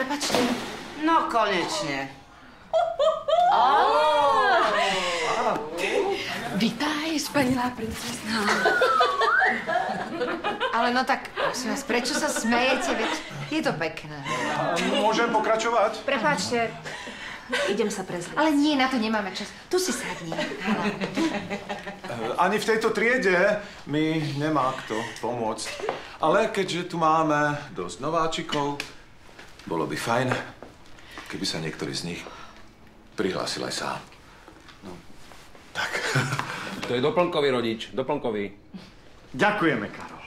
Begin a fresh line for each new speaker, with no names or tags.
Prepačte.
No, konečne.
Vitaj, spanilá princezná. Ale no tak, prosím vás, prečo sa smejete? Veď je to pekné.
Môžem pokračovať?
Prepačte, idem sa prezliť. Ale nie, na to nemáme čas. Tu si sadni.
Ani v tejto triede mi nemá kto pomôcť. Ale keďže tu máme dosť nováčikov, bolo by fajn, keby sa niektorý z nich prihlásil aj sám. No, tak.
To je doplnkový rodič, doplnkový.
Ďakujeme, Karol.